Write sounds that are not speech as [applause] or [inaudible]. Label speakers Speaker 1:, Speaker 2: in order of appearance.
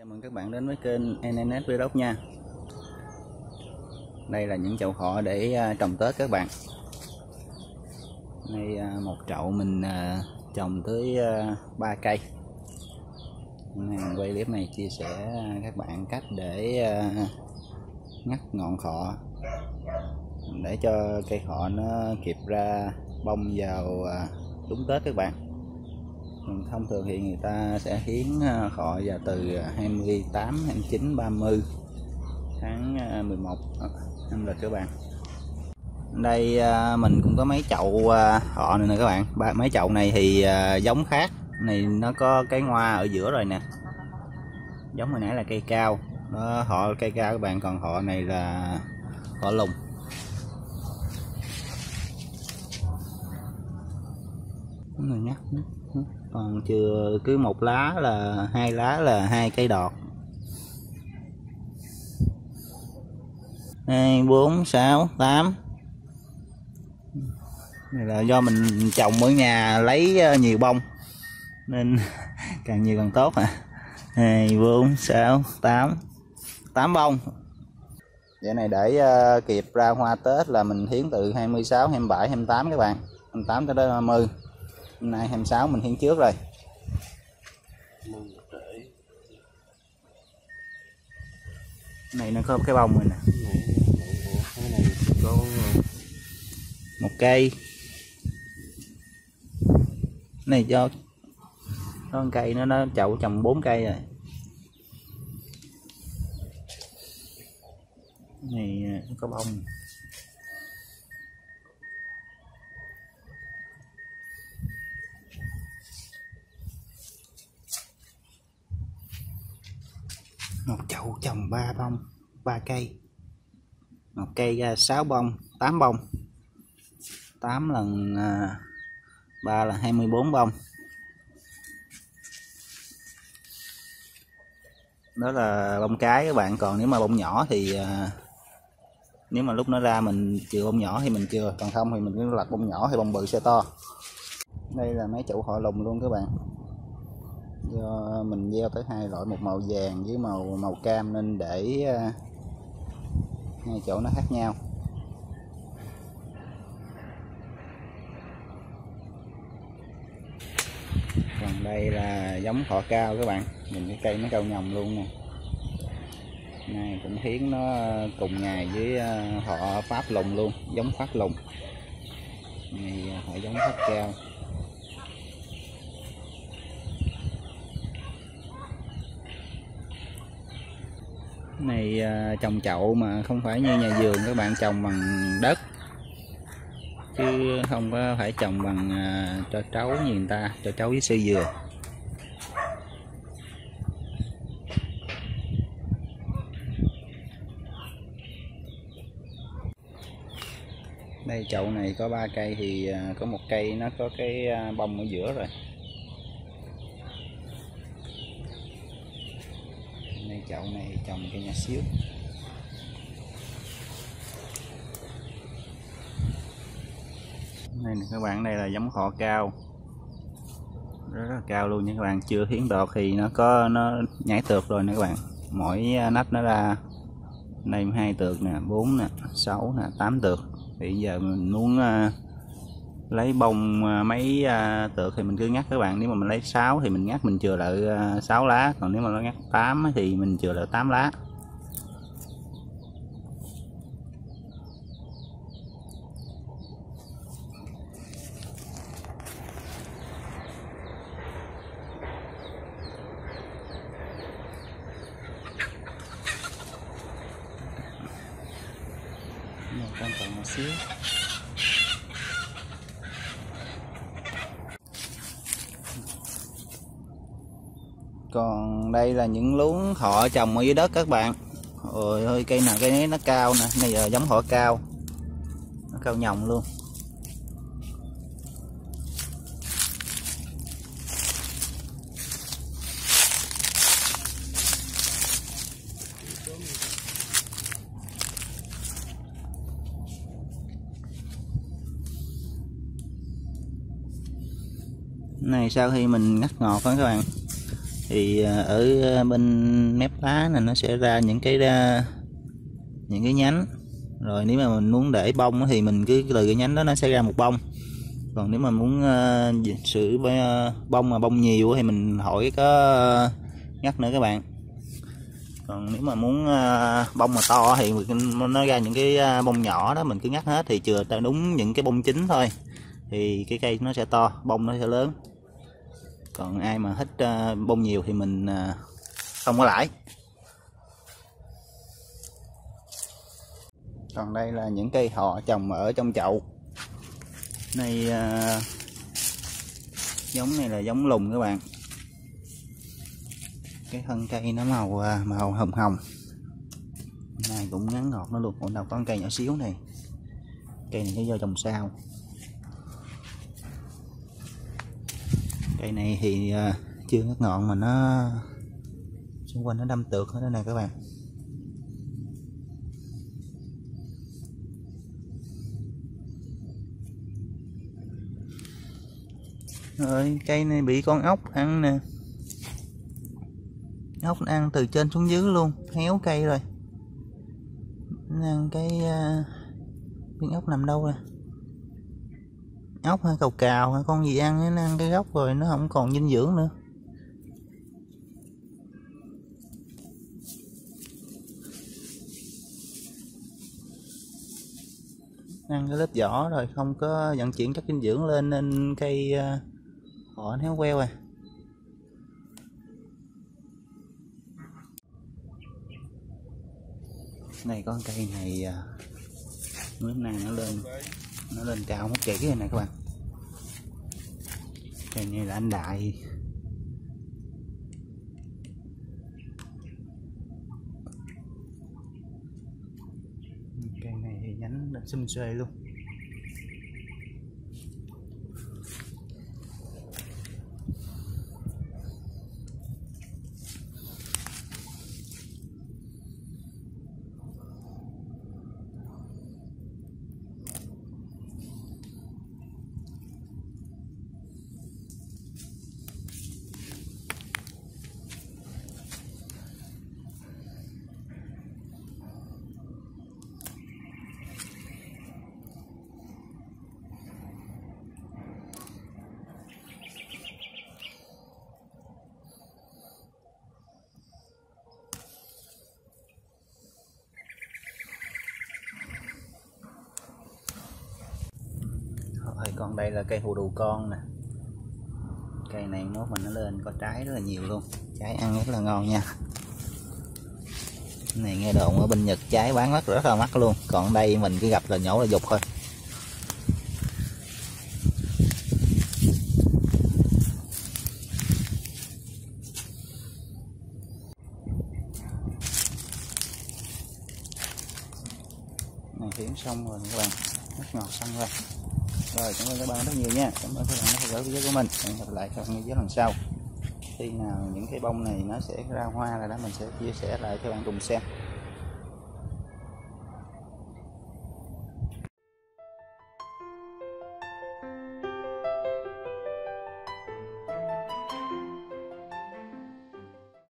Speaker 1: Chào mừng các bạn đến với kênh NNS Vlog nha. Đây là những chậu họ để à, trồng Tết các bạn. Đây à, một chậu mình à, trồng tới 3 cây. Hôm nay mình quay clip này chia sẻ các bạn cách để ngắt ngọn khọ Để cho cây họ nó kịp ra bông vào đúng Tết các bạn. Ừ, thông thường thì người ta sẽ hiến à, họ vào từ 28 29 30 tháng à, 11 âm ờ, lịch các bạn. Đây à, mình cũng có mấy chậu họ này nè các bạn. Ba mấy chậu này thì giống khác. Này nó có cái hoa ở giữa rồi nè. Giống hồi nãy là cây cao. Đó, họ cây cao các bạn còn họ này là họ lùng. Rồi nhắc còn chưa cứ một lá là hai lá là hai cây đọt. Hai bốn sáu tám. Này là do mình trồng ở nhà lấy ờ, nhiều bông nên [laughs] càng nhiều càng tốt à hai bốn sáu tám. Tám bông. Vậy này để uh, kịp ra hoa tết là mình hiến từ 26 27 28 các bạn. 28 tới 30 hôm nay 26 mình hiến trước rồi. Này nó có cái bông rồi nè. Một cây. Này cho con cây nó nó chậu trồng bốn cây rồi. Này ờ, có bông. Một chậu trồng ba bông, ba cây. Một cây ra sáu bông, tám bông. Tám lần à, ba là 24 bông. Đó là bông cái các bạn. Còn nếu mà bông nhỏ thì à, nếu mà lúc nó ra mình chừa bông nhỏ thì mình chừa. Còn không thì mình cứ lật bông nhỏ thì bông bự sẽ to. Đây là mấy chậu họ lùng luôn các bạn do mình gieo tới hai loại, một màu vàng với màu màu cam nên để ờ, hai chỗ nó khác nhau. Còn đây là giống thọ cao các bạn, nhìn cái cây nó cao nhồng luôn nè. Này cũng hiến nó cùng ngày với ờ, họ pháp lùng luôn, giống pháp lùng. Này, họ giống pháp cao. Này à, trồng chậu mà không phải như nhà vườn, các bạn trồng bằng đất. Chứ không có phải trồng bằng à, cho trấu như người ta, cho trấu với sư dừa. Đây, chậu này có ba cây thì à, có một cây nó có cái bông ở giữa rồi đây chậu này trồng cây nhà xíu. Đây nè các bạn đây là giống họ cao. Rất là cao luôn nha các bạn. Chưa hiến đọt thì nó có nó nhảy tược rồi nè các bạn. Mỗi nách nó ra đây hai tược nè bốn nè sáu nè tám tược. Thì giờ mình muốn uh, lấy bông à, mấy à, tược thì mình cứ ngắt các bạn. Nếu mà mình lấy 6 thì mình ngắt, mình chừa lại à, 6 lá. Còn nếu mà nó ngắt 8 thì mình chừa lại 8 lá. Hãy subscribe cho kênh Ghiền Mì Gõ Để không bỏ lỡ những video hấp dẫn còn đây là những luống họ trồng ở dưới đất các bạn. Ôi ơi cây nào, cây nấy nó cao nè. Bây giờ giống họ cao. Nó cao nhồng luôn. Này, sau khi mình ngắt ngọt đó các bạn? Thì à, ở à, bên mép lá này nó sẽ ra những cái ra những cái nhánh. Rồi nếu mà mình muốn để bông thì mình cứ từ cái nhánh đó nó sẽ ra một bông. Còn nếu mà muốn uh, xử uh, bông mà bông nhiều thì mình hỏi có uh, ngắt nữa các bạn. Còn nếu mà muốn uh, bông mà to thì mình nó ra những cái bông nhỏ đó mình cứ ngắt hết thì chừa ta đúng những cái bông chính thôi. Thì cái cây nó sẽ to bông nó sẽ lớn còn ai mà thích ờ, bông nhiều thì mình ờ, không có lãi. Còn đây là những cây họ trồng ở trong chậu. Này uh, giống này là giống lùng các bạn. Cái thân cây nó màu màu hồng hồng. Này cũng ngắn ngọt nó luôn. Còn đâu có cây nhỏ xíu này. Cây này nó do trồng sao? Cây này thì ờ, chưa ngắt ngọn mà nó xung quanh nó đâm tược hết đó nè các bạn. Rồi cây này bị con ốc ăn nè. Ốc ăn từ trên xuống dưới luôn héo cây rồi. Nó ăn cái ờ, uh, viên ốc nằm đâu rồi? Ốc hay cầu cào hay con gì ăn nó ăn cái gốc rồi nó không còn dinh dưỡng nữa. Ăn cái lớp vỏ rồi không có vận chuyển chất dinh dưỡng lên, nên cây ờ, họ héo queo à. Này con cây này ờ, nước nay nó lên nó lên cao một chỉ rồi này các bạn. Cây này là anh đại. Cây này thì nhánh đã xum xuê luôn rồi còn đây là cây hồ đù con nè. Cây này mốt mình nó lên có trái rất là nhiều luôn. Trái ăn rất là ngon nha. Này nghe đồn ở bên Nhật trái bán rất rất là mắc luôn. Còn đây mình cứ gặp là nhổ là dục thôi. Này hiển xong rồi các bạn. Nước ngọt xong rồi rồi, cảm ơn các bạn rất nhiều nha. Cảm ơn các bạn đã theo dõi video của mình. Hẹn gặp lại trong video lần sau. Khi nào những cái bông này nó sẽ ra hoa rồi đó, mình sẽ chia sẻ lại cho bạn cùng xem.